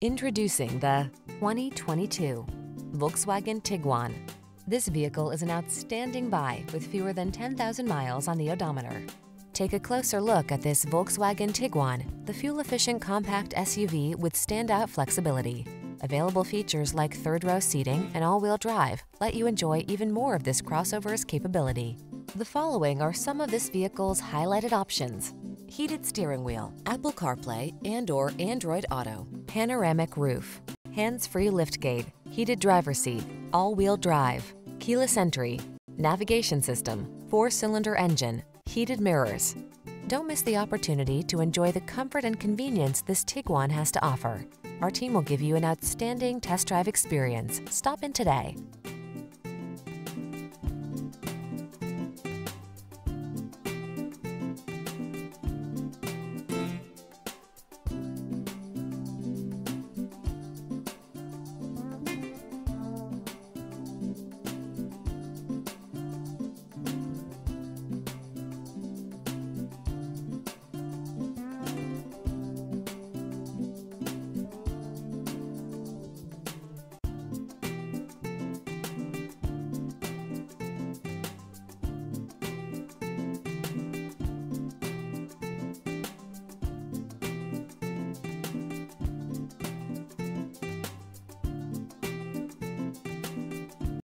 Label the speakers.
Speaker 1: Introducing the 2022 Volkswagen Tiguan. This vehicle is an outstanding buy with fewer than 10,000 miles on the odometer. Take a closer look at this Volkswagen Tiguan, the fuel-efficient compact SUV with standout flexibility. Available features like third-row seating and all-wheel drive let you enjoy even more of this crossover's capability. The following are some of this vehicle's highlighted options. Heated steering wheel, Apple CarPlay and or Android Auto, panoramic roof, hands-free liftgate, heated driver seat, all-wheel drive, keyless entry, navigation system, four-cylinder engine, heated mirrors. Don't miss the opportunity to enjoy the comfort and convenience this Tiguan has to offer. Our team will give you an outstanding test drive experience. Stop in today.